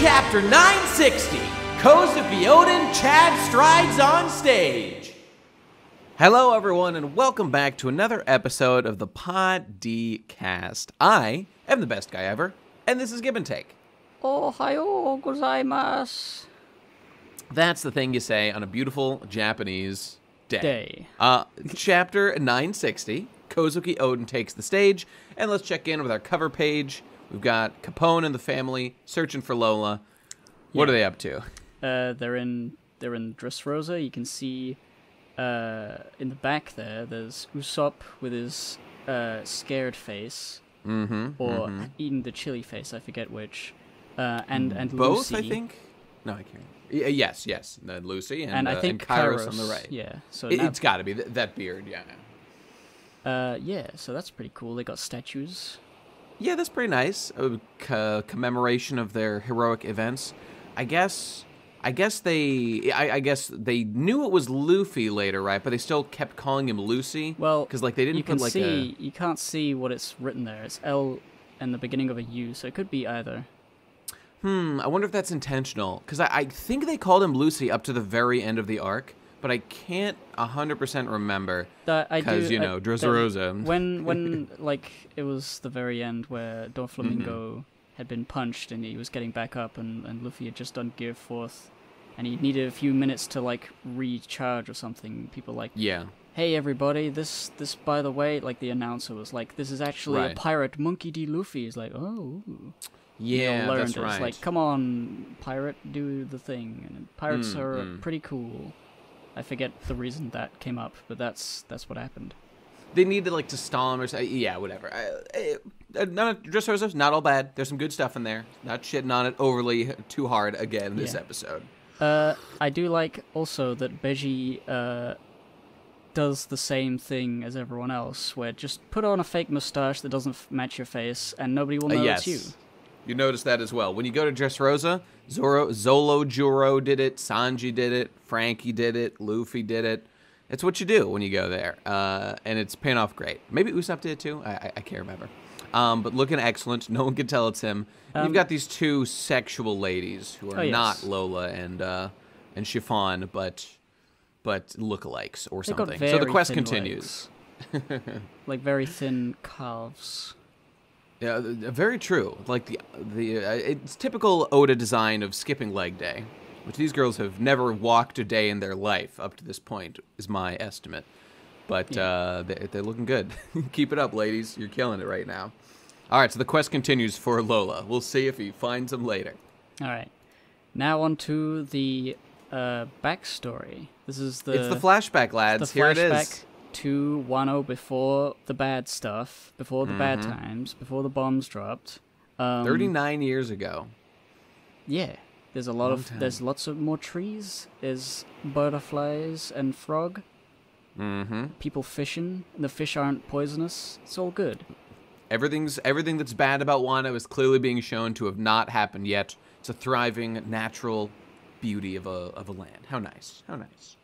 Chapter 960 Kozuki Oden Chad strides on stage. Hello, everyone, and welcome back to another episode of the Po D. Cast. I am the best guy ever, and this is Gibbontake. Ohayo gozaimasu. That's the thing you say on a beautiful Japanese day. Day. Uh, chapter 960 Kozuki Oden takes the stage, and let's check in with our cover page. We've got Capone and the family searching for Lola. What Yeah. are they up to? Uh, they're in they're in Dressrosa. You can see uh, in the back there. There's Usopp with his uh, scared face, Mm-hmm. or eating the chili face. I forget which. Uh, and and Both, Lucy, I think. No, I can't. Y- uh, yes, yes. And Lucy and, And I uh, think and Kyros, Kyros on the right. Yeah. So It, has got to be Th- that beard. Yeah. uh, yeah. So that's pretty cool. They got statues. Yeah, that's pretty nice. A co- commemoration of their heroic events. I guess. I guess they. I, I guess they knew it was Luffy later, right? But they still kept calling him Lucy. Well, because like they didn't you put can like see you can't see what it's written there. It's L and the beginning of a U, so it could be either. Hmm. I wonder if that's intentional. Because I, I think they called him Lucy up to the very end of the arc, but I can't hundred percent remember. I. Because you I- know, that- Dressrosa. when when like it was the very end where Doflamingo Mm-hmm. had been punched and he was getting back up and, and Luffy had just done Gear Fourth and he needed a few minutes to like recharge or something. People like, Yeah. hey everybody, this this by the way, like the announcer was like, this is actually Right. a pirate Monkey D. Luffy. He's like, oh. Yeah, learned that's it. right. It's like, come on, pirate, do the thing. And pirates Mm, are mm. pretty cool. I forget the reason that came up, but that's that's what happened. they needed like to stall him or say, yeah, whatever. I, I, uh, not Dressrosa's not all bad. There's some good stuff in there. Not shitting on it overly too hard again this Yeah. episode. Uh, I do like also that Bege uh, does the same thing as everyone else, where just put on a fake mustache that doesn't f- match your face, and nobody will Uh, yes. it's you. You notice that as well. When you go to Dressrosa, Zoro, Zolo Juro did it, Sanji did it, Franky did it, Luffy did it. It's what you do when you go there, uh, and it's paying off great. Maybe Usopp did it too. I, I, I can't remember. Um, but looking excellent. No one can tell it's him. Um, You've got these two sexual ladies who are Oh, yes. not Lola and uh, and Chiffon, but but lookalikes or something. So the quest continues. like very thin calves. Yeah, th- th- very true. Like the the uh, it's typical Oda design of skipping leg day, which these girls have never walked a day in their life up to this point, is my estimate. But Yeah. uh, they, they're looking good. Keep it up, ladies. You're killing it right now. All right, so the quest continues for Lola. We'll see if he finds him later. All right, now on to the uh, backstory. This is the it's the flashback, the lads. Here it flashback is. to Wano before the bad stuff, before the bad Mm-hmm. times, before the bombs dropped. Um, 39 years ago. Yeah, there's a lot Long of time. there's lots of more trees. There's butterflies and frog. Mm-hmm. People fishing. The fish aren't poisonous. It's all good. Everything's everything that's bad about Wano is clearly being shown to have not happened yet. It's a thriving, natural beauty of a of a land. How nice. How nice.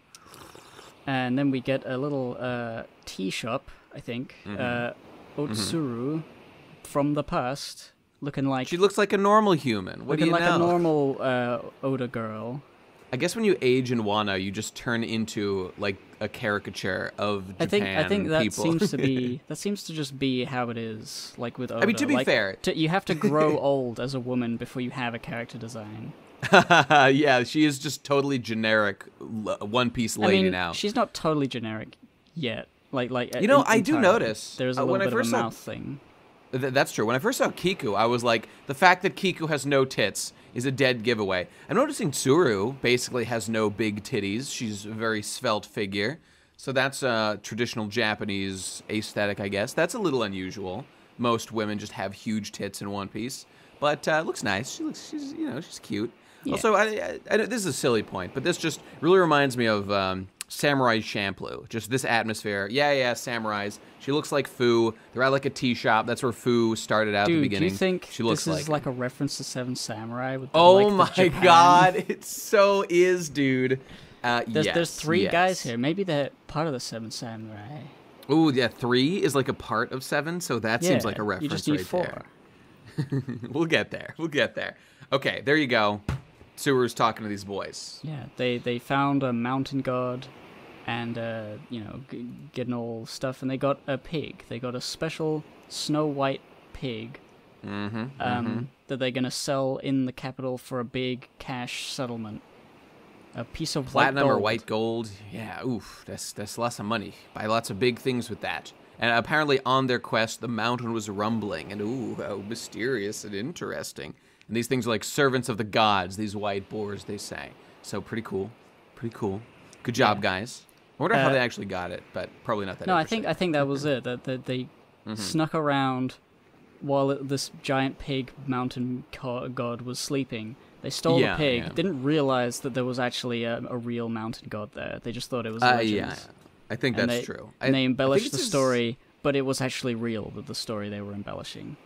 And then we get a little uh, tea shop. I think Mm-hmm. uh, Otsuru from the past, looking like She looks like a normal human. What looking you like know? a normal uh, Oda girl. I guess when you age in Wano, you just turn into like a caricature of Japan I think I think that people. seems to be that seems to just be how it is. Like with Oda. mean, to be like, fair- to, you have to grow old as a woman before you have a character design. yeah, she is just totally generic One Piece lady I mean, now. she's not totally generic yet. Like like You know, I do notice, there's a uh, little when I bit first of a saw- thing. Th- that's true. When I first saw Kiku, I was like, the fact that Kiku has no tits is a dead giveaway. I'm noticing Tsuru basically has no big titties. She's a very svelte figure. So that's a traditional Japanese aesthetic, I guess. That's a little unusual. Most women just have huge tits in One Piece. But uh, looks nice. She looks, she's, you know, she's cute. Yeah. Also, I, I, I this is a silly point, but this just really reminds me of um, Samurai Champloo. Just this atmosphere. Yeah, yeah, samurais. She looks like Fu. They're at like a tea shop. That's where Fu started out at the Dude, do beginning. you think she looks this is like? like a reference to Seven Samurai? With the, oh like, my Japan- god, it so is, dude. Uh, There's yes, there's three yes. guys here. Maybe they're part of the Seven Samurai. Oh yeah, three is like a part of seven, so that seems like a reference You just need right four. there. we'll get there. We'll get there. Okay, there you go. Tsuru's talking to these boys. Yeah, they they found a mountain god, and uh, you know, g- getting all stuff, and they got a pig. They got a special Snow White pig Mm-hmm. um, that they're gonna sell in the capital for a big cash settlement. A piece of Platinum white or white gold. Yeah, oof, that's that's lots of money. Buy lots of big things with that. And apparently on their quest, the mountain was rumbling, and ooh, how mysterious and interesting. And these things are like servants of the gods. These white boars, they say. So pretty cool, pretty cool. Good job, Yeah. guys. I wonder how Uh, they actually got it, but probably not that. No, I think I think that was it. That, that they Mm-hmm. snuck around while it- this giant pig mountain god was sleeping. They stole Yeah, the pig. yeah. Didn't realize that there was actually a, a real mountain god there. They just thought it was Uh, yeah, I think and that's they, true. And I- they embellished the story, but it was actually real. That the story they were embellishing.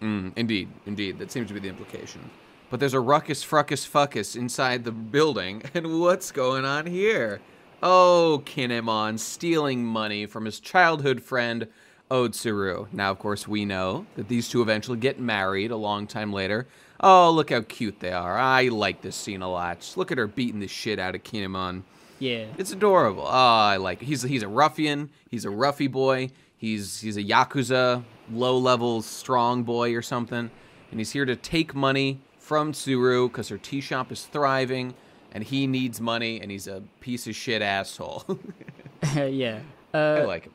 Mm, indeed, indeed. That seems to be the implication. But there's a ruckus, fruckus, fuckus inside the building, and what's going on here? Oh, Kinemon stealing money from his childhood friend Otsuru. Now, of course, we know that these two eventually get married a long time later. Oh, look how cute they are. I like this scene a lot. Look at her beating the shit out of Kinemon. Yeah. It's adorable. Oh, I like it. He's he's a ruffian. He's a roughy boy. He's he's a yakuza low level strong boy or something, and he's here to take money from Tsuru because her tea shop is thriving, and he needs money, and he's a piece of shit asshole. yeah. I Uh, like him.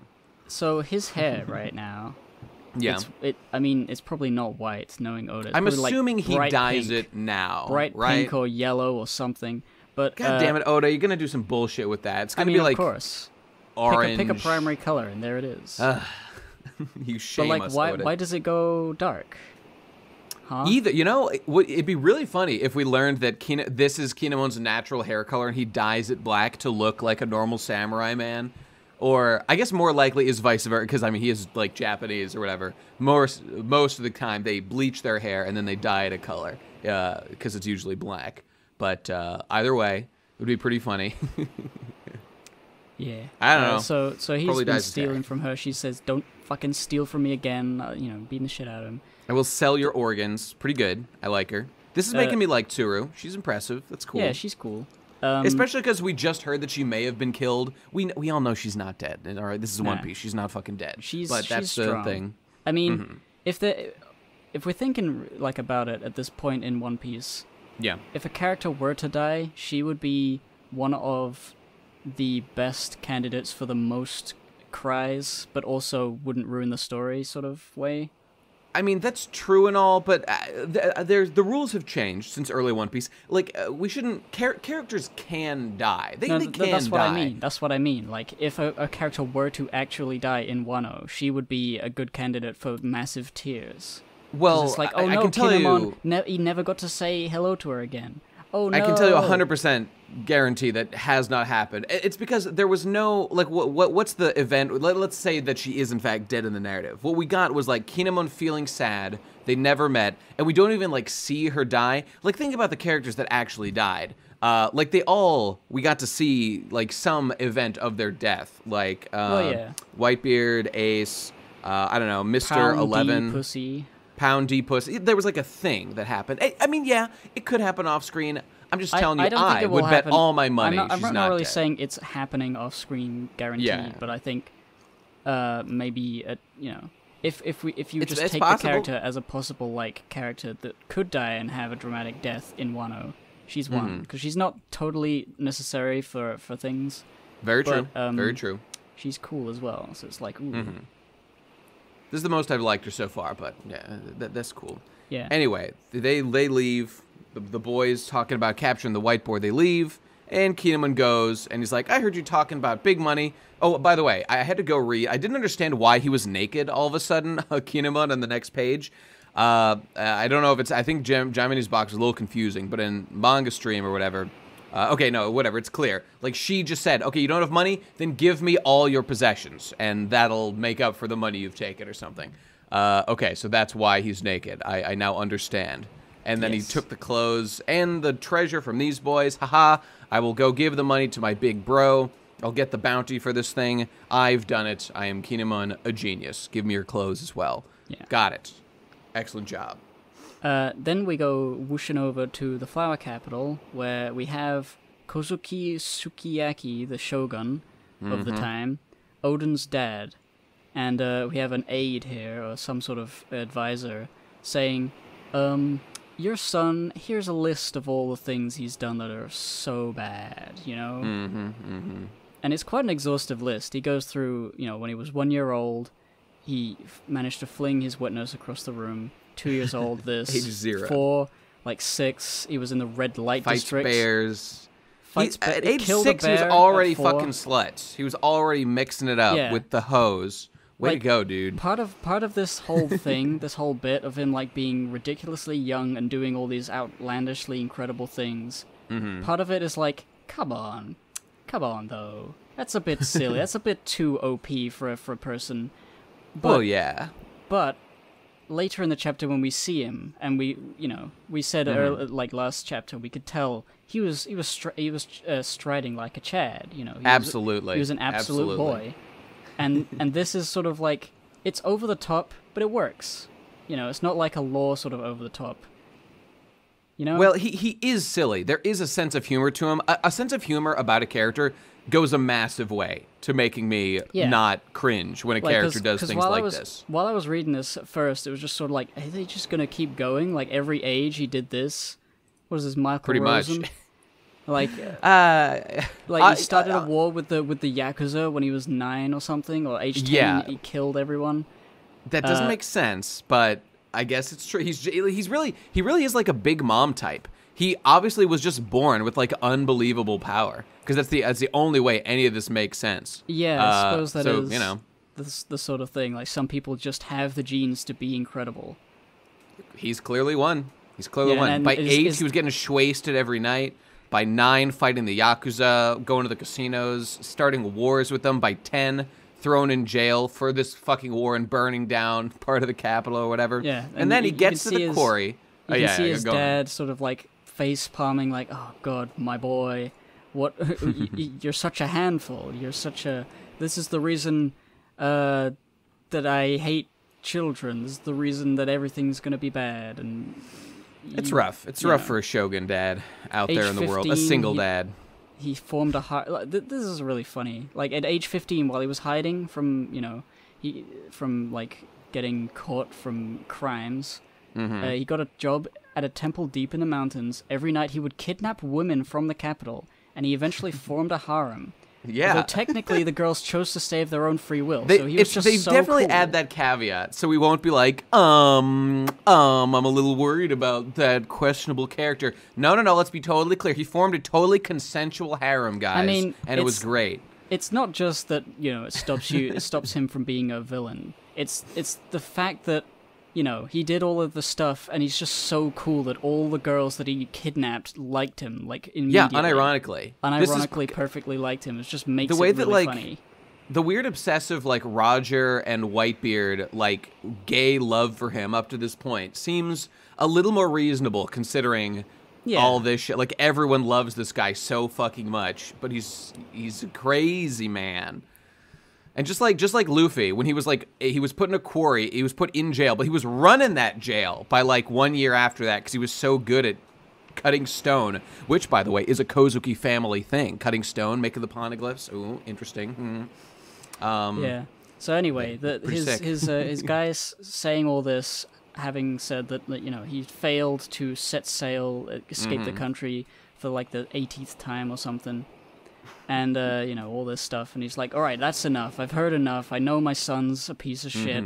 so his hair right now. Yeah, It's, it. I mean, it's probably not white. Knowing Oda. It's I'm probably, like, assuming he dyes pink. it now, bright right? pink or yellow or something. But God uh, damn it, Oda! You're gonna do some bullshit with that. It's I gonna mean, be of like course. orange. Pick a, pick a primary color, and there it is. You but like, us, why why does it go dark? Huh? Either you know, it would it'd be really funny if we learned that Kina, this is Kinemon's natural hair color and he dyes it black to look like a normal samurai man, or I guess more likely is vice versa because I mean he is like Japanese or whatever. Most most of the time they bleach their hair and then they dye it a color because it's usually black. But uh, either way, it would be pretty funny. Yeah. I don't Uh, know. So so he's Probably been dyes his hair. stealing from her. She says, "Don't fucking steal from me again." Uh, you know, beating the shit out of him. I will sell your organs. Pretty good. I like her. This is Uh, making me like Tsuru. She's impressive. That's cool. Yeah, she's cool. Um, Especially because we just heard that she may have been killed. We we all know she's not dead. All right, this is One Nah. Piece. She's not fucking dead. She's- but that's she's the strong. thing. I mean, Mm-hmm. if the if we're thinking like about it at this point in One Piece, Yeah. if a character were to die, she would be one of the best candidates for the most cries, but also wouldn't ruin the story, sort of way. I mean that's true and all, but uh, uh, there's the rules have changed since early One Piece. Like uh, we shouldn't char- characters can die. They, No, they th- can that's what die. I mean. That's what I mean. Like, if a, a character were to actually die in Wano, she would be a good candidate for massive tears. Well, it's like, I, oh I no, can tell Kinemon, you, ne- he never got to say hello to her again. Oh no. I can tell you a hundred percent guarantee that has not happened. It's because there was no like what what what's the event? Let, let's say that she is in fact dead in the narrative. What we got was like Kinemon feeling sad. They never met, and we don't even like see her die. Like think about the characters that actually died. Uh, like they all we got to see like some event of their death. Like uh, Well, yeah. Whitebeard, Ace. Uh, I don't know, Mister Eleven. pussy. Pound D pussy. There was like a thing that happened. I, I mean, yeah, it could happen off screen. I'm just I- telling you, I, think it will would bet all my money I'm not, I'm she's not, not really dead. saying it's happening off screen guaranteed, Yeah. but I think uh, maybe a, you know if if we if you It's- just it's take possible. the character as a possible like character that could die and have a dramatic death in Wano, she's one Mm-hmm. because she's not totally necessary for for things. Very but, true. um, Very true. She's cool as well, so it's like ooh, Mm-hmm. This is the most I've liked her so far, but yeah, that, that's cool. yeah. Anyway, they they leave. The, the boys talking about capturing the whiteboard. They leave, and Kinemon goes, and he's like, "I heard you talking about big money." Oh, by the way, I had to go read. I didn't understand why he was naked all of a sudden. Kinemon on the next page. Uh, I don't know if it's. I think Jam, Jaimini's box is a little confusing, but in manga stream or whatever. Uh, okay, no, whatever. It's clear. Like she just said, okay, you don't have money, then give me all your possessions, and that'll make up for the money you've taken or something. Uh, okay, so that's why he's naked. I, I now understand. And then Yes. he took the clothes and the treasure from these boys. Haha, I will go give the money to my big bro. I'll get the bounty for this thing. I've done it. I am Kinemon, a genius. Give me your clothes as well. Yeah. Got it. Excellent job. Uh, then we go whooshing over to the flower capital, where we have Kozuki Sukiyaki, the shogun of the time, Oden's dad, and uh, we have an aide here, or some sort of advisor, saying, um, your son, here's a list of all the things he's done that are so bad, you know? Mm-hmm, mm-hmm. And it's quite an exhaustive list. He goes through, you know, when he was one year old, he f- managed to fling his wet nose across the room. Two years old, this. Age zero. Four, like six, he was in the red light Fights district. bears. Fights He- at age six, he was already fucking sluts. He was already mixing it up Yeah. with the hose. Way Like, to go, dude. part of part of this whole thing, this whole bit of him like being ridiculously young and doing all these outlandishly incredible things. Mm-hmm. Part of it is like, come on, come on though. That's a bit silly. That's a bit too OP for a, for a person. But Well, yeah. but later in the chapter when we see him and we you know we said Mm-hmm. earl like last chapter we could tell he was he was he was uh, striding like a chad you know he was- Absolutely. he was an absolute Absolutely. boy and and this is sort of like it's over the top but it works you know it's not like a law sort of over the top you know Well, he, he is silly. There is a sense of humor to him. A, a sense of humor about a character goes a massive way to making me Yeah. not cringe when a Like, character does things while like I was, this. While I was reading this at first, it was just sort of like, are they just gonna keep going? Like every age he did this. What is this, Michael Pretty much. Like, uh, Uh, like he started I- a war with the with the yakuza when he was nine or something, or age ten. Yeah. He killed everyone. That doesn't Uh, make sense, but I guess it's true. He's he's really he really is like a big mom type. He obviously was just born with like unbelievable power because that's the that's the only way any of this makes sense. Yeah, I Uh, suppose that is so, you know. the, the sort of thing. Like some people just have the genes to be incredible. He's clearly one. He's clearly Yeah, one. By is- eight, is- he was getting wasted every night. By nine, fighting the yakuza, going to the casinos, starting wars with them. By ten, thrown in jail for this fucking war and burning down part of the capital or whatever. Yeah, and, and then he gets to the his- quarry. You oh, can yeah, see yeah, his go on. dad sort of like face palming, like, "Oh God, my boy, what? you're such a handful. You're such a. This is the reason uh, that I hate children. This is the reason that everything's gonna be bad." And It's rough. It's rough know. for a shogun dad out Age there in the world. A single he- dad. he formed a heart. Like, th- this is really funny. Like at age 15, while he was hiding from, you know, he from like getting caught from crimes, Mm-hmm. uh, he got a job at a temple deep in the mountains. Every night he would kidnap women from the capital, and he eventually formed a harem. Yeah. Though technically the girls chose to stay of their own free will, They, so he was just they so definitely cool. add that caveat, so we won't be like, um, um, I'm a little worried about that questionable character. No, no, no. Let's be totally clear. He formed a totally consensual harem, guys, I mean, and it was great. it's not just that you know it stops you it stops him from being a villain it's it's the fact that you know he did all of the stuff and he's just so cool that all the girls that he kidnapped liked him like Yeah, immediately unironically. This is unironically perfectly liked him it just makes The way it that, really like, funny the weird obsessive like Roger and Whitebeard like gay love for him up to this point seems a little more reasonable considering Yeah. all this shit. Like everyone loves this guy so fucking much, but he's he's a crazy man. And just like just like Luffy, when he was like he was put in a quarry, he was put in jail, but he was running that jail by like one year after that because he was so good at cutting stone, which by the way is a Kozuki family thing. Cutting stone, making the poneglyphs. Ooh, interesting. Hmm. Um, yeah so anyway the, his sick. his uh, his guys saying all this having said that that, you know he failed to set sail escape Mm-hmm. the country for like the 18th time or something and uh, you know all this stuff and he's like all right that's enough i've heard enough i know my son's a piece of shit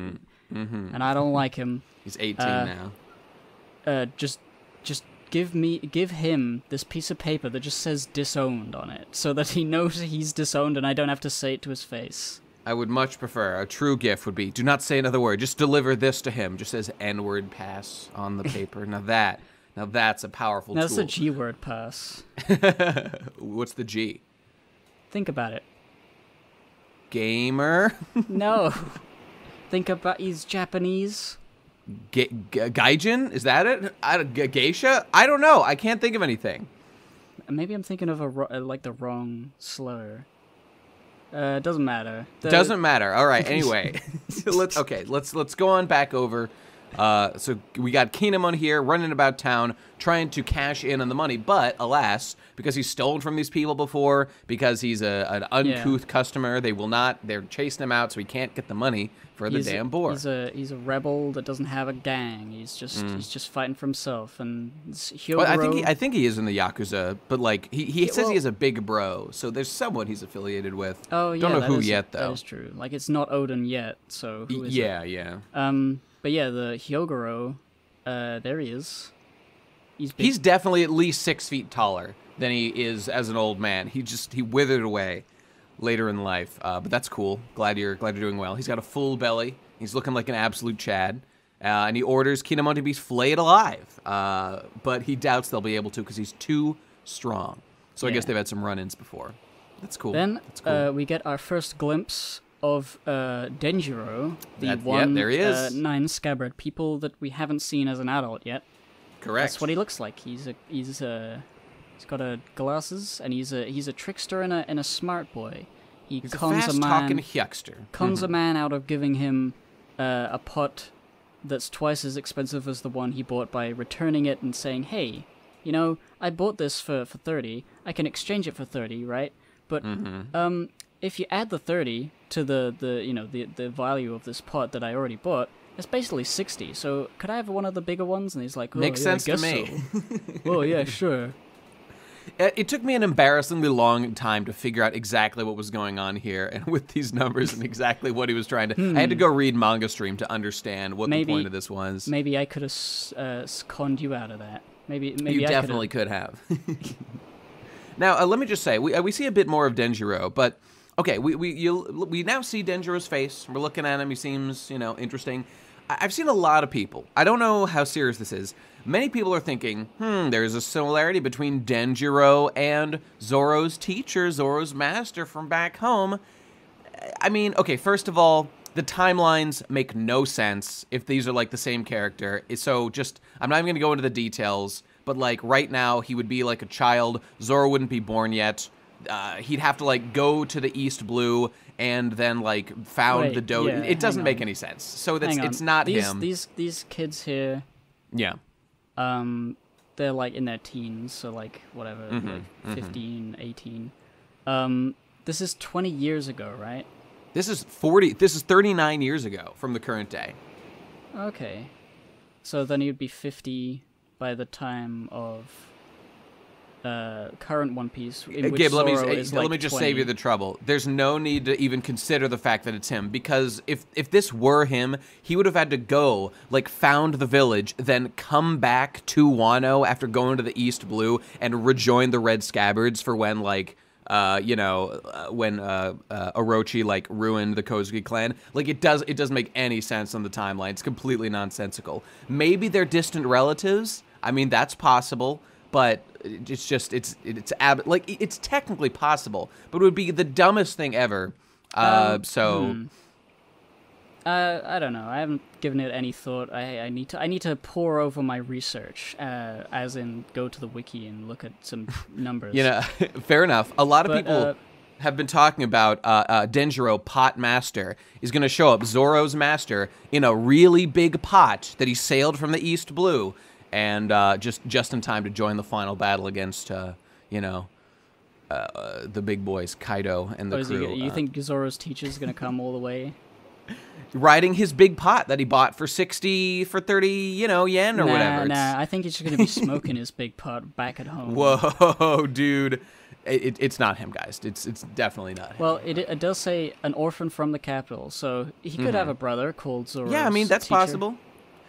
Mm-hmm. and i don't like him He's 18 Uh, now. uh, just just give me give him this piece of paper that just says disowned on it so that he knows he's disowned and i don't have to say it to his face I would much prefer a true gift would be do not say another word. Just deliver this to him. Just says N word pass on the paper. now that now that's a powerful that's tool. a g word pass What's the G? Think about it Gamer? no think about he's japanese Ga- ga- gaijin? Is that it? I, ga- geisha? I don't know. I can't think of anything. maybe i'm thinking of a ro- uh, like the wrong slur uh doesn't matter The- Doesn't matter. All right. Anyway, let's okay. Let's let's go on back over Uh, so we got Kinemon here running about town trying to cash in on the money, but alas, because he's stolen from these people before, because he's a, an uncouth customer, they will not. They're chasing him out, so he can't get the money for the damn a, boar. He's a he's a rebel that doesn't have a gang. He's just he's just fighting for himself. And Hyogoro, Mm. Well, I think he, I think he is in the yakuza, but like he, he Yeah, says well- he is a big bro, so there's someone he's affiliated with. oh yeah, don't know who is- yet though. is true. Like it's not Oden yet. So who is it? yeah, yeah. Um, but yeah, the Hyogoro, uh, there he is. He's big. He's definitely at least six feet taller than he is as an old man. He just he withered away later in life, uh, but that's cool. Glad you're glad you're doing well. He's got a full belly. He's looking like an absolute Chad. Uh, and he orders Kinemon to be flayed alive, uh, but he doubts they'll be able to because he's too strong. So I guess they've had some run-ins before. That's cool. Then That's cool. uh, we get our first glimpse of uh, Denjiro, the That- yeah, one there he Uh, nine scabbard people that we haven't seen as an adult yet. Correct. That's what he looks like. He's a he's a he's got a glasses and he's a he's a trickster and a and a smart boy. He He's a cons a fast-talking man huckster. cons Mhm. a man out of giving him uh, a pot that's twice as expensive as the one he bought by returning it and saying, "Hey, you know, I bought this for for thirty. I can exchange it for thirty, right? But Mm-hmm. um, if you add the thirty to the the you know the the value of this pot that I already bought." It's basically sixty. So could I have one of the bigger ones? And he's like, oh, Makes yeah, sense to me. so." oh yeah, sure. It, it took me an embarrassingly long time to figure out exactly what was going on here, and with these numbers and exactly what he was trying to. I had to go read Manga Stream to understand what Hmm. Maybe- the point of this was. Maybe I could have uh, conned you out of that. Maybe maybe you I definitely could have. now, uh, let me just say, we, uh, we see a bit more of Denjiro, but okay, we we you, we now see Denjiro's face. We're looking at him. He seems, you know, interesting. I've seen a lot of people. I don't know how serious this is. Many people are thinking, hmm, there's a similarity between Denjiro and Zoro's teacher, Zoro's master from back home. I mean, okay, first of all, the timelines make no sense if these are like the same character. So just, I'm not even going to go into the details, but like right now, he would be like a child. Zoro wouldn't be born yet. Uh, he'd have to like go to the East Blue and then like found Wait, the dough. yeah, it doesn't make on. any sense. So that's it's not these, him. These these kids here, yeah. um, they're like in their teens, so like whatever, Mhm, like mhm. 15, 18. Um, this is 20 years ago, right? This is 40. This is 39 years ago from the current day. Okay. So then you'd be 50 by the time of uh, current One Piece. In which Gabe, let me uh, let like me just 20. save you the trouble. There's no need to even consider the fact that it's him because if if this were him, he would have had to go like found the village, then come back to Wano after going to the East Blue and rejoin the Red Scabbards for when like. Uh, you know, uh, when uh, uh, Orochi like ruined the Kozuki clan, like it does, it doesn't make any sense on the timeline. It's completely nonsensical. Maybe they're distant relatives. I mean, that's possible but it's just it's it's ab- like it's technically possible, but it would be the dumbest thing ever. Uh, Um, so hmm. Uh, I don't know. I haven't given it any thought. I, I need to I need to pour over my research, uh, as in go to the wiki and look at some numbers. you know, fair enough. A lot of But, people uh, have been talking about uh, uh, Denjiro Pot Master is going to show up Zoro's master in a really big pot that he sailed from the East Blue, and uh, just just in time to join the final battle against uh, you know. Uh, the big boys, Kaido and the Oh, is he, crew. you uh, think Zoro's is gonna come all the way? riding his big pot that he bought for 60 for 30 you know yen or nah, whatever It's- nah. I think he's just gonna be smoking his big pot back at home. whoa dude it, it- it's not him guys it's it's definitely not him. Well, it it does say an orphan from the capital, so he could have a brother called Zoro. Mm-hmm. yeah i mean that's possible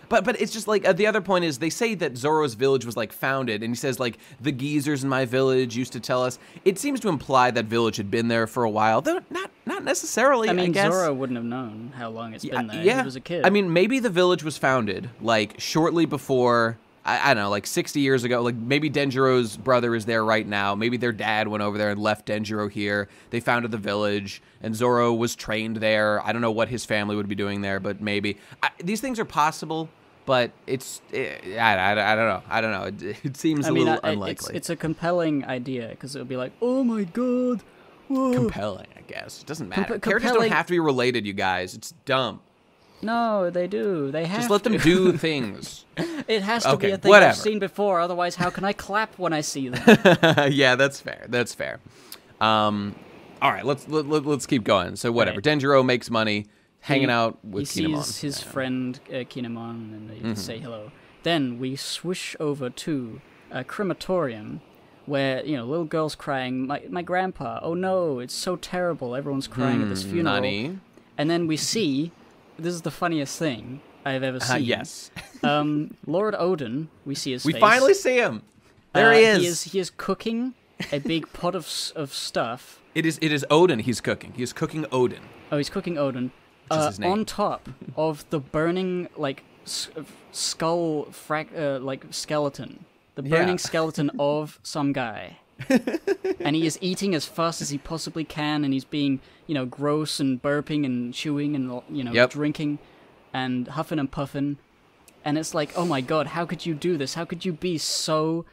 but but it's just like uh, the other point is they say that Zoro's village was like founded and he says like the geezers in my village used to tell us it seems to imply that village had been there for a while though not not necessarily I mean, guess. Zoro wouldn't have known how long it's been there. yeah. He was a kid. I mean, maybe the village was founded like shortly before. I, I don't know, like 60 years ago. Like maybe Denjiro's brother is there right now. Maybe their dad went over there and left Denjiro here. They founded the village, and Zoro was trained there. I don't know what his family would be doing there, but maybe I, these things are possible. But it's eh, I, I, I don't know. I don't know. It, it seems I a mean, little I- it's unlikely. it's a compelling idea because it would be like, oh my god, whoa. compelling, I guess. It doesn't matter. Compe- Characters don't have to be related, you guys. It's dumb. No, they do. They have Just let to. them do things. It has to Okay, be a thing whatever. I've seen before. Otherwise, how can I clap when I see them? yeah, that's fair. That's fair. Um, all right, let's let, let, us keep going. So whatever. Right. Denjiro makes money, hanging He- out he with sees his Yeah. friend uh, Kinemon, and they Mm-hmm. say hello. Then we swoosh over to a crematorium, where you know little girls crying. My my grandpa. Oh no, it's so terrible. Everyone's crying at this Hmm, funeral. Nani? And then we see, this is the funniest thing I've ever Uh, seen. yes. Um, Lord Oden. We see his we face. finally see him. There Uh, he is. He is he is cooking a big pot of of stuff. It is. It is Oden. He's cooking. He is cooking Oden. Oh, he's cooking Oden. Uh, his name. on top of the burning like uh, skull frac uh, like skeleton, the Yeah. burning skeleton of some guy, and he is eating as fast as he possibly can, and he's being you know gross and burping and chewing and you know Yep. drinking, and huffing and puffing, and it's like oh my god, how could you do this? How could you be so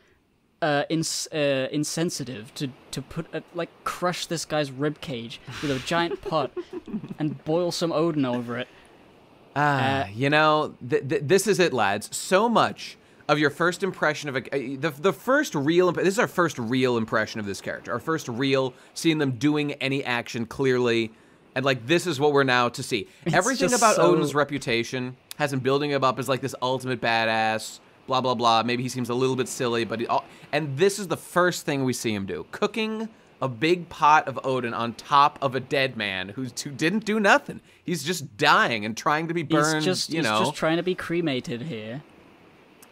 uh, ins- uh, insensitive to to put a, like crush this guy's rib cage with a giant pot and boil some Oden over it. Ah, Uh, you know, th- th- this is it, lads. So much of your first impression of a uh, the the first real this is our first real impression of this character. Our first real seeing them doing any action clearly, and like this is what we're now to see. Everything about so- Oden's reputation has him building him up as like this ultimate badass. Blah blah blah. Maybe he seems a little bit silly, but he, all, and this is the first thing we see him do: cooking a big pot of Odin on top of a dead man who's, who didn't do nothing. He's just dying and trying to be burned. he's just you he's know, just trying to be cremated here.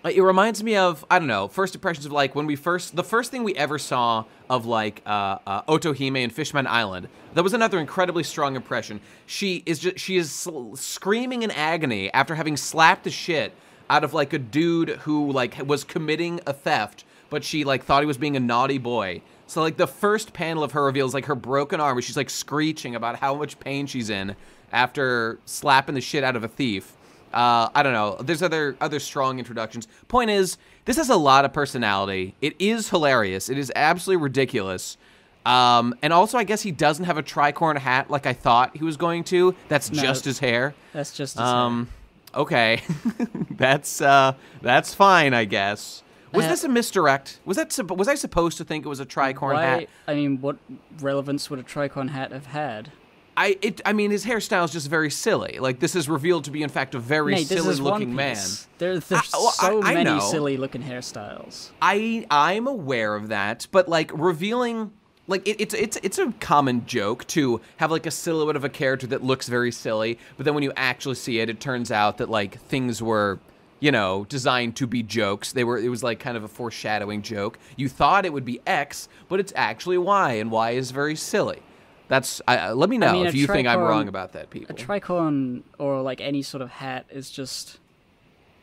It reminds me of I don't know first impressions of like when we first the first thing we ever saw of like uh, uh, Otohime and Fishman Island. That was another incredibly strong impression. She is just she is screaming in agony after having slapped the shit out of like a dude who like was committing a theft, but she like thought he was being a naughty boy. So like the first panel of her reveals like her broken arm, where she's like screeching about how much pain she's in after slapping the shit out of a thief. Uh, I don't know. There's other other strong introductions. Point is, this has a lot of personality. It is hilarious. It is absolutely ridiculous. Um, and also, I guess he doesn't have a tricorn hat like I thought he was going to. That's No. just his hair. That's just his Um, okay, that's uh, that's fine, I guess. Was Uh, this a misdirect? Was that was I supposed to think it was a tricorn Why? hat? I mean, what relevance would a tricorn hat have had? I it I mean his hairstyle is just very silly. Like this is revealed to be in fact a very this silly is looking man. There, there's I- well, I- so I many know. silly looking hairstyles. I I'm aware of that, but like revealing like it, it's it's it's a common joke to have like a silhouette of a character that looks very silly, but then when you actually see it, it turns out that like things were you know designed to be jokes. They were it was like kind of a foreshadowing joke. You thought it would be X, but it's actually Y, and Y is very silly. That's I, I- let me know mean, if you think I'm wrong about that, people. A tricorn or like any sort of hat is just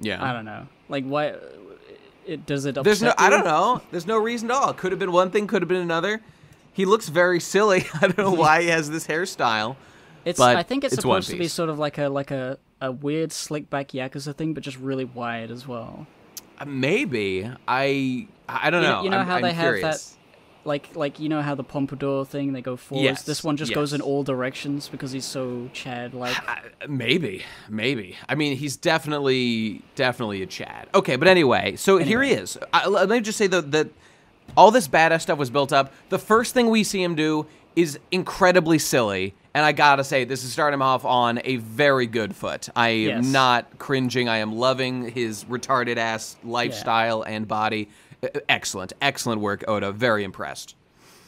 yeah, I don't know. Like why? It does it upset There's no, I don't know. There's no reason at all. Could have been one thing, could have been another. He looks very silly. I don't know why he has this hairstyle. It's. I think it's, it's supposed to be sort of like a like a, a weird slick back yakuza thing, but just really wide as well. Uh, Maybe I. I don't You- know. you know I'm, how I'm they have that- curious. Like like you know how the pompadour thing they go forwards. Yes, This one just goes in all directions because he's so Chad like. Maybe, maybe. I mean, he's definitely, definitely a Chad. Okay, but anyway, so here he is. I, let me just say that that all this badass stuff was built up. The first thing we see him do is incredibly silly, and I gotta say, this is starting him off on a very good foot. I am Yes. not cringing. I am loving his retarded ass lifestyle and body. Excellent, excellent work, Oda. Very impressed.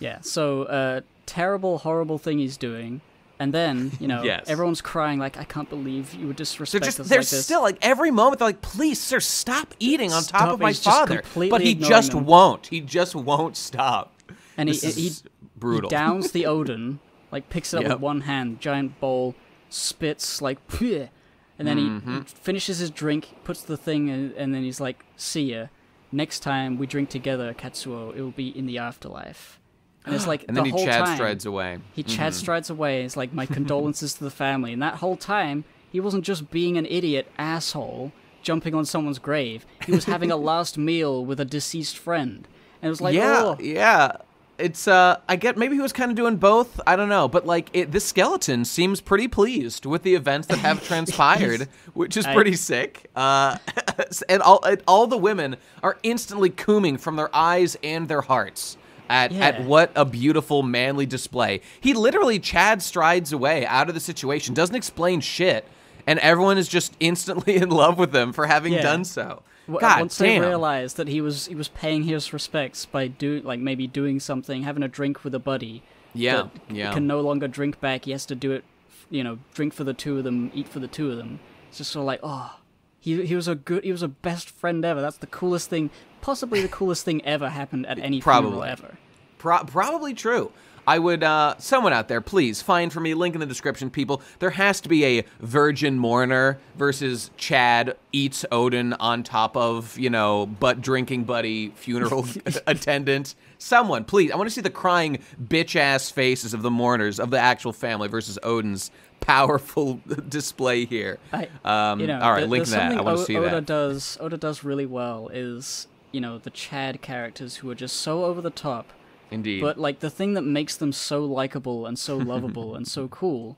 Yeah. So uh, terrible, horrible thing he's doing, and then you know Yes. everyone's crying like I can't believe you would They're disrespect just us they're like this. still like every moment they're like, please, sir, stop eating on top Stop, of my he's father. But he just them. won't. He just won't stop. and he This he, is brutal. he downs the Oden, like picks it up Yep. with one hand, giant bowl, spits like, and then he Mm-hmm. finishes his drink, puts the thing, in, and then he's like, "See ya. Next time we drink together, Katsuo, it will be in the afterlife." And it's like and the then he whole Chad time strides away. he mm-hmm. Chad strides away. It's like my condolences to the family, and that whole time he wasn't just being an idiot asshole jumping on someone's grave. He was having a last meal with a deceased friend, and it was like, yeah, oh, yeah. It's uh I get maybe he was kind of doing both. I don't know, but like it, this skeleton seems pretty pleased with the events that have transpired, which is I- pretty sick. Uh, and all and all the women are instantly cooming from their eyes and their hearts. At, at what a beautiful manly display. He literally Chad strides away out of the situation, doesn't explain shit, and everyone is just instantly in love with him for having Yeah. done so. God Once damn. they realized that he was he was paying his respects by do like maybe doing something, having a drink with a buddy. Yeah, yeah. Can no longer drink back. He has to do it. You know, drink for the two of them, eat for the two of them. It's just sort of like, oh, he he was a good, he was a best friend ever. That's the coolest thing, possibly the coolest thing ever happened at any funeral Probably. ever. Pro- probably true. I would, uh, someone out there, please find for me, link in the description, people. There has to be a virgin mourner versus Chad eats Oden on top of, you know, butt drinking buddy funeral attendant. Someone, please. I want to see the crying bitch ass faces of the mourners of the actual family versus Oden's powerful display here. I, Um, you know, all right, there- link that. I want to see Oda that. does Oda does really well is you know the Chad characters who are just so over the top, Indeed. but like the thing that makes them so likable and so lovable and so cool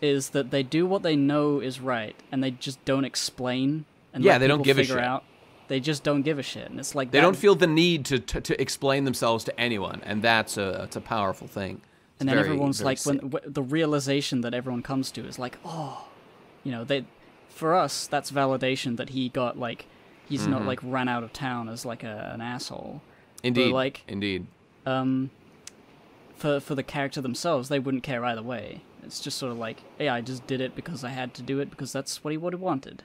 is that they do what they know is right and they just don't explain and Yeah, they don't give a shit. out. They just don't give a shit, and it's like they that- don't feel the need to, to, to explain themselves to anyone, and that's a, it's a powerful thing. It's and then very, everyone's very like sick. when w- the realization that everyone comes to is like oh you know they for us that's validation that he got like he's Mm-hmm. not like ran out of town as like a, an asshole Indeed. like- indeed. Um for for the character themselves they wouldn't care either way it's just sort of like yeah i just did it because i had to do it because that's what he would have wanted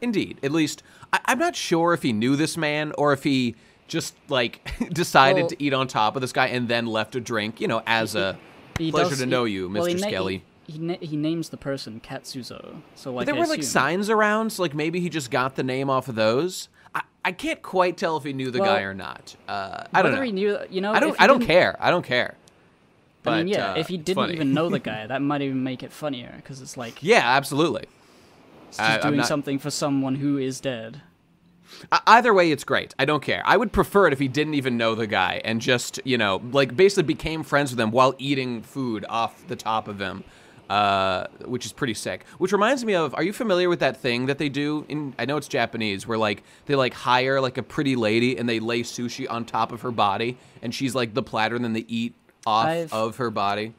Indeed. At least I, I'm not sure if he knew this man or if he just like decided Well- to eat on top of this guy and then left a drink. You know, as a He pleasure does- to he- know you, Mr. well, he Skelly. he, he, na- he names the person katsuzo so like But there I were like signs around, so like maybe he just got the name off of those. I, I can't quite tell if he knew the Well, guy or not. Uh, I don't know. he knew you know I don't. I don't care. I don't care. But, I mean, yeah, uh, if he didn't funny. even know the guy, that might even make it funnier because it's like yeah, absolutely. he's just I'm doing not- something for someone who is dead. Either way, it's great. I don't care. I would prefer it if he didn't even know the guy and just, you know, like basically became friends with him while eating food off the top of him, uh, which is pretty sick. Which reminds me of, are you familiar with that thing that they do in? I know it's Japanese, where like they like hire like a pretty lady and they lay sushi on top of her body, and she's like the platter, and then they eat off I've- of her body.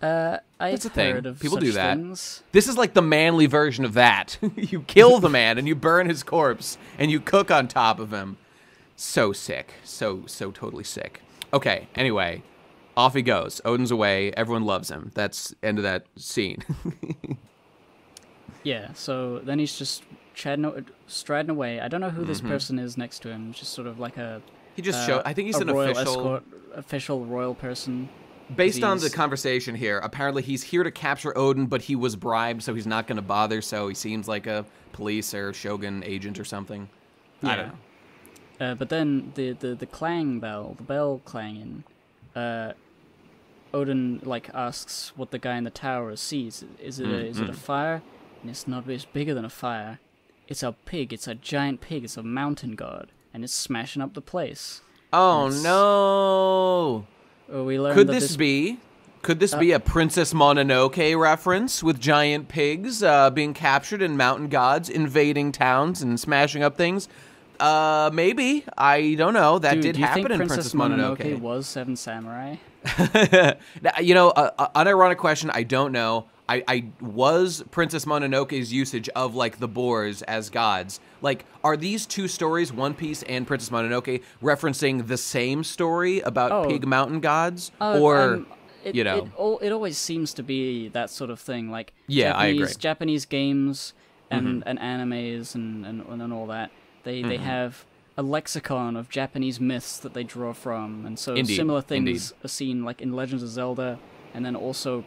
Uh, I've That's a thing. People do that. things. This is like the manly version of that. you kill the man and you burn his corpse and you cook on top of him. So sick. So, so totally sick. Okay, anyway, off he goes. Oden's away. Everyone loves him. That's end of that scene. Yeah, so then he's just striding, striding away. I don't know who this Mm-hmm. person is next to him. Just sort of like a. he just uh, showed. I think he's an official. escort, official royal person. Based on the conversation here, apparently he's here to capture Odin, but he was bribed, so he's not going to bother. So he seems like a police or shogun agent or something. I don't know. Uh, but then the, the the clang bell, the bell clanging, uh, Oden like asks what the guy in the tower sees. Is it a, is Mm, it a fire? And it's not. It's bigger than a fire. It's a pig. It's a giant pig. It's a mountain god, and it's smashing up the place. Oh no! Uh, we learned Could this, this be? Could this be a Princess Mononoke reference with giant pigs uh, being captured and mountain gods invading towns and smashing up things? Uh, maybe. I don't know. That Dude, did do you happen think in Princess Mononoke. was Seven Samurai? You know, uh, uh, unironic question. I don't know. I, I was Princess Mononoke's usage of like the boars as gods. Like, are these two stories, One Piece and Princess Mononoke, referencing the same story about Oh. pig mountain gods, Uh, or um, it, you know? it, it always seems to be that sort of thing. Like Yeah, I Japanese, agree. Mm-hmm. Japanese games and, and animes and, and and all that. They Mm-hmm. they have a lexicon of Japanese myths that they draw from, and so Indeed, similar things indeed. are seen like in Legends of Zelda, and then also,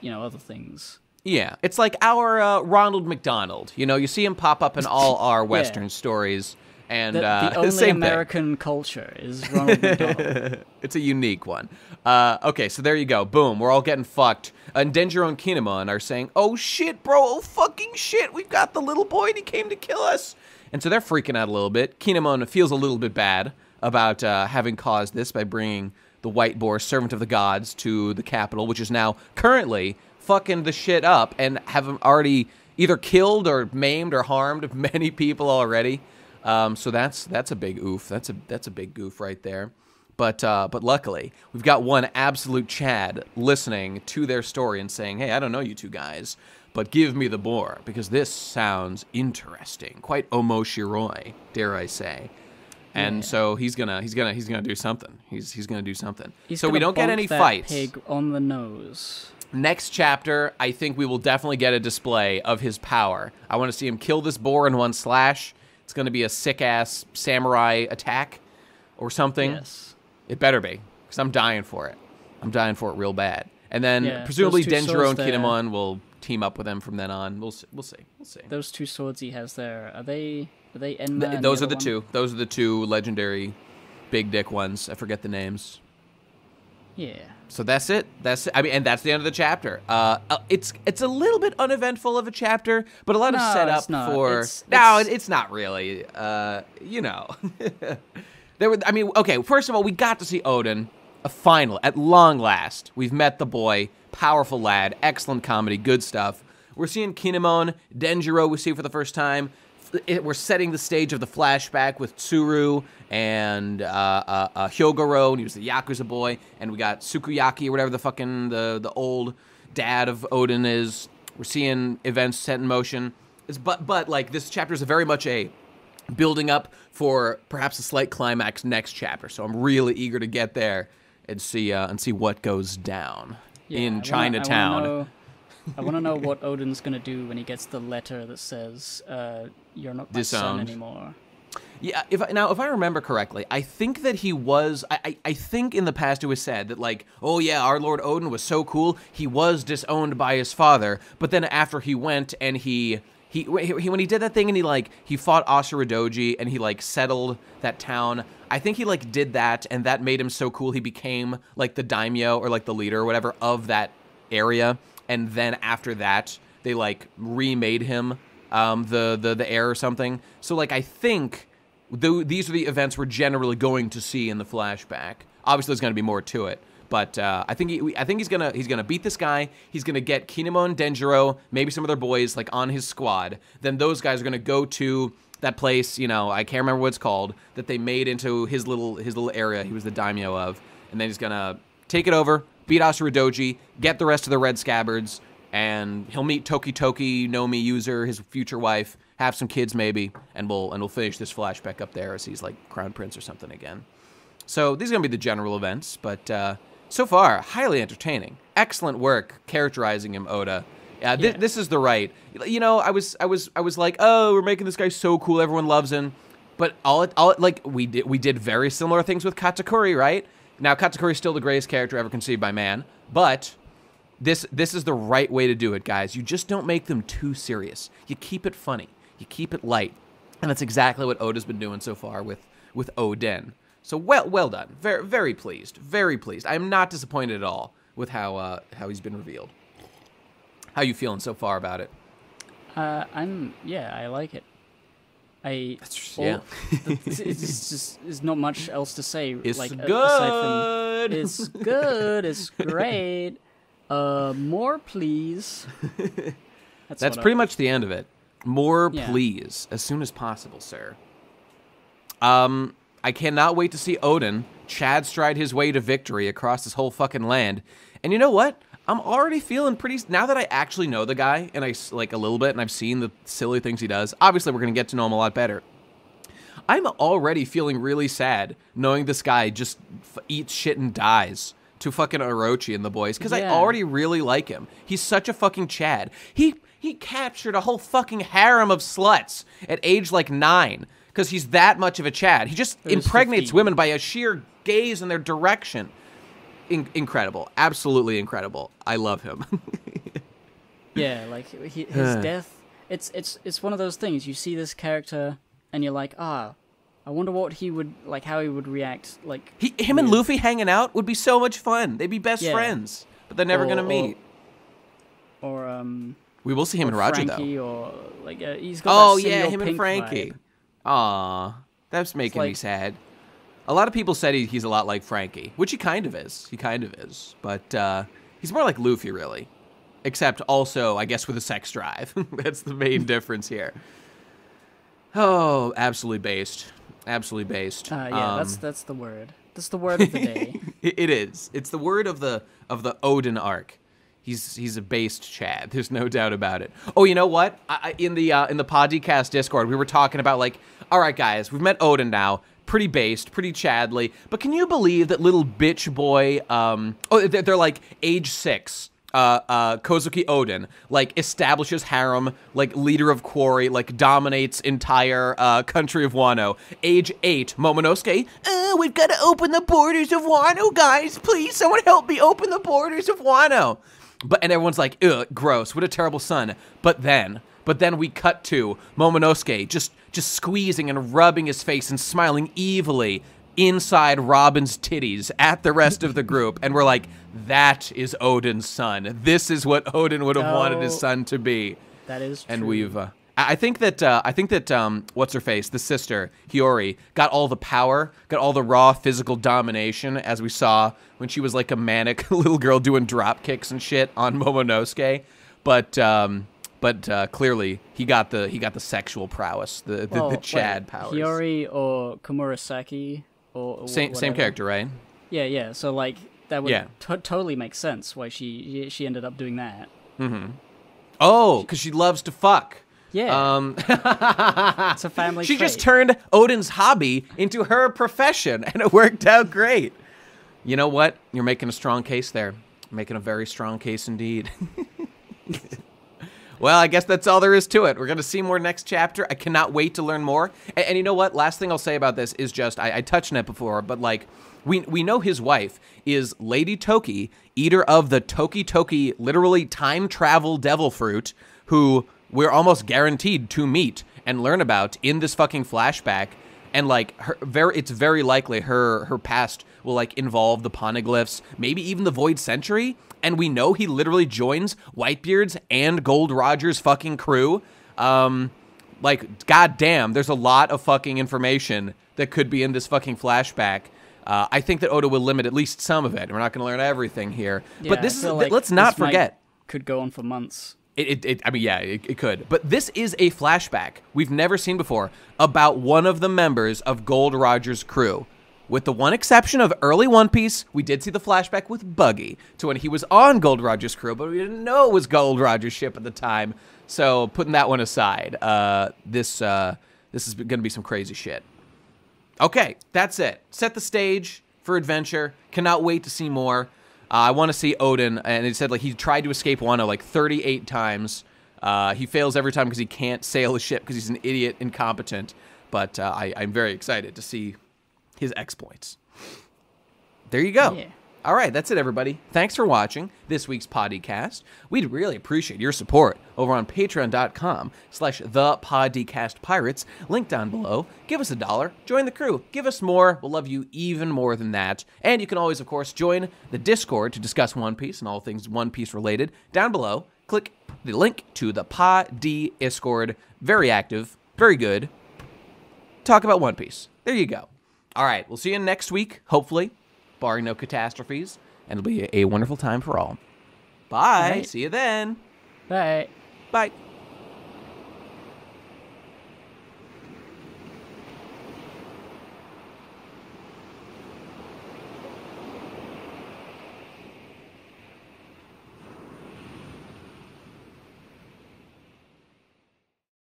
you know, other things. Yeah, it's like our uh, Ronald McDonald. You know, you see him pop up in all our Western stories, and The, uh, the only same American culture is Ronald McDonald. It's a unique one. Uh, okay, so there you go. Boom, we're all getting fucked. And Denjiro and Kinemon are saying, "Oh shit, bro! Oh fucking shit! We've got the little boy, and he came to kill us." And so they're freaking out a little bit. Kinemon feels a little bit bad about uh, having caused this by bringing the white boar, servant of the gods, to the capital, which is now currently fucking the shit up and have already either killed or maimed or harmed many people already. Um, so that's that's a big oof. That's a that's a big goof right there. But uh, but luckily, we've got one absolute Chad listening to their story and saying, "Hey, I don't know you two guys, but give me the boar because this sounds interesting, quite omoshiroi, dare I say." And Yeah. so he's gonna he's gonna he's gonna do something. He's he's gonna do something. He's so we don't get any fights. Pig on the nose. Next chapter, I think we will definitely get a display of his power. I want to see him kill this boar in one slash. It's going to be a sick ass samurai attack or something. Yes. It better be, because I'm dying for it. I'm dying for it real bad. And then Yeah, presumably Denjiro and Kinemon will team up with him from then on. We'll see. We'll see. We'll see. Those two swords he has there are they? Are they Enma? Th- those are the one? two. Those are the two legendary big dick ones. I forget the names. Yeah. So that's it. That's it. I mean, and that's the end of the chapter. Uh, uh, it's it's a little bit uneventful of a chapter, but a lot of setup for. It's- no, it's- it, it's not really. Uh, you know, there were. I mean, okay. First of all, we got to see Oden. A final at long last. We've met the boy, powerful lad, excellent comedy, good stuff. We're seeing Kinemon, Denjiro. We see for the first time. It- we're setting the stage of the flashback with Tsuru and uh, uh, uh, Hyogoro, and he was the Yakuza boy, and we got Sukiyaki or whatever the fucking the the old dad of Oden is. We're seeing events set in motion. It's, but but like this chapter is very much a building up for perhaps a slight climax next chapter. So I'm really eager to get there and see uh, and see what goes down Yeah, in I Chinatown. I want to know, wanna know what Oden's gonna do when he gets the letter that says, uh, "You're not my son anymore." Yeah, if I, now if I remember correctly, I think that he was. I, I I think in the past it was said that like, oh yeah, our Lord Oden was so cool. He was disowned by his father, but then after he went and he. He, he, when he did that thing and he like he fought Asura Doji and he like settled that town. I think he like did that and that made him so cool he became like the daimyo or like the leader or whatever of that area. And then after that, they like remade him um, the the the heir or something. So like I think these are the events we're generally going to see in the flashback. Obviously, there's going to be more to it, but uh, I think he, I think he's gonna he's gonna beat this guy. He's gonna get Kinemon, Denjiro, maybe some other boys like on his squad. Then those guys are gonna go to that place. You know, I can't remember what it's called that they made into his little his little area. He was the daimyo of, and then he's gonna take it over, beat Asura Doji, get the rest of the red scabbards, and he'll meet Toki Toki Nomi user, his future wife, have some kids maybe, and we'll and we'll finish this flashback up there as he's like crown prince or something again. So these are gonna be the general events, but uh, so far highly entertaining. Excellent work characterizing him, Oda. Uh, thi- Yeah. This is the right. You know, I was I was I was like, oh, we're making this guy so cool, everyone loves him. But all it, all it, like we did we did very similar things with Katakuri, right? Now Katakuri is still the greatest character ever conceived by man, but this this is the right way to do it, guys. You just don't make them too serious. You keep it funny. You keep it light. And that's exactly what Oda's been doing so far with with Oden. So well well done. Very very pleased. Very pleased. I'm not disappointed at all with how uh, how he's been revealed. How you feeling so far about it? Uh, I'm yeah, I like it. I all- yeah. it's, it's just there's not much else to say. It's like, good. Aside from, it's good. It's great. Uh, more please. That's, That's what I- pretty much the end of it. More, Yeah. please, as soon as possible, sir. Um, I cannot wait to see Oden Chad stride his way to victory across this whole fucking land. And you know what? I'm already feeling pretty. Now that I actually know the guy and I like a little bit, and I've seen the silly things he does. Obviously, we're gonna get to know him a lot better. I'm already feeling really sad knowing this guy just f- eats shit and dies to fucking Orochi and the boys because I already really like him. He's such a fucking Chad. He he captured a whole fucking harem of sluts at age like nine because he's that much of a Chad. He just impregnates 15. women by a sheer gaze in their direction. In- incredible, absolutely incredible. I love him. Yeah, like he, his death. It's it's it's one of those things. You see this character, and you're like, ah, I wonder what he would like, how he would react. Like he, him and Luffy hanging out would be so much fun. They'd be best Yeah. friends, but they're never Or- gonna meet. or um, we will see him and Roger though. Or like uh, he's got. Oh yeah, him and Franky. vibe. Aw, that's making me sad. A lot of people said he, he's a lot like Franky, which he kind of is. He kind of is. But uh, he's more like Luffy, really. Except also, I guess, with a sex drive. That's the main difference here. Oh, absolutely based. Absolutely based. Uh, yeah, Um, that's that's the word. That's the word of the day. it it is. It's the word of the of the Oden arc. He's he's a based Chad. There's no doubt about it. Oh, you know what? I, in the uh, in the Podcast Discord, we were talking about like, all right, guys, we've met Oden now. Pretty based, pretty Chadly. But can you believe that little bitch boy? Um, oh, they're, they're like age six. Uh, uh, Kozuki Oden like establishes harem, like leader of quarry, like dominates entire uh, country of Wano. Age eight, Momonosuke. Uh, we've got to open the borders of Wano, guys. Please, someone help me open the borders of Wano. But and everyone's like, ugh, gross. What a terrible son. But then, but then we cut to Momonosuke just just squeezing and rubbing his face and smiling evilly inside Robin's titties at the rest of the group, and we're like, that is Oden's son. This is what Oden would have wanted his son to be. That is And true. we've. Uh, I think that uh, I think that um, what's her face, the sister Hiyori, got all the power, got all the raw physical domination, as we saw when she was like a manic little girl doing drop kicks and shit on Momonosuke. But um, but uh, clearly he got the he got the sexual prowess, the the, Well, the wait, Chad powers. Hiyori or Komurasaki or, or same same character, right? Yeah, yeah. So like that would Yeah. to- totally make sense why she she ended up doing that. Oh, because she loves to fuck. Yeah, Um, it's a family. she just turned Oden's hobby into her profession, and it worked out great. You know what? You're making a strong case there. Making a very strong case indeed. well, I guess that's all there is to it. We're going to see more next chapter. I cannot wait to learn more. And, and you know what? Last thing I'll say about this is just I, I touched on it before, but like we we know his wife is Lady Toki, eater of the Toki Toki, literally time travel devil fruit, who we're almost guaranteed to meet and learn about in this fucking flashback and like her very it's very likely her her past will like involve the poneglyphs maybe even the void century and we know he literally joins whitebeard's and gold rogers fucking crew um like goddamn there's a lot of fucking information that could be in this fucking flashback uh, I think that Oda will limit at least some of it. We're not going to learn everything here, Yeah, but this is like let's not forget. could go on for months. It, it, it, I mean, yeah, it, it could. But this is a flashback we've never seen before about one of the members of Gold Roger's crew. With the one exception of early One Piece, we did see the flashback with Buggy to when he was on Gold Roger's crew, but we didn't know it was Gold Roger's ship at the time. So putting that one aside, uh, this uh, this is going to be some crazy shit. Okay, that's it. Set the stage for adventure. Cannot wait to see more. Uh, I want to see Oden, and it said like he tried to escape Wano like 38 times. Uh, he fails every time because he can't sail a ship because he's an idiot, incompetent. But uh, I, I'm very excited to see his exploits. There you go. Yeah. All right, that's it, everybody. Thanks for watching this week's podcast. We'd really appreciate your support over on patreon.com slash the pirates. Link down below. Give us a dollar. Join the crew. Give us more. We'll love you even more than that. And you can always, of course, join the Discord to discuss One Piece and all things One Piece related. Down below, click the link to the Pod Discord. Very active, very good. Talk about One Piece. There you go. All right, we'll see you next week, hopefully, barring no catastrophes, and it'll be a wonderful time for all. Bye. Right. See you then. Bye. Bye.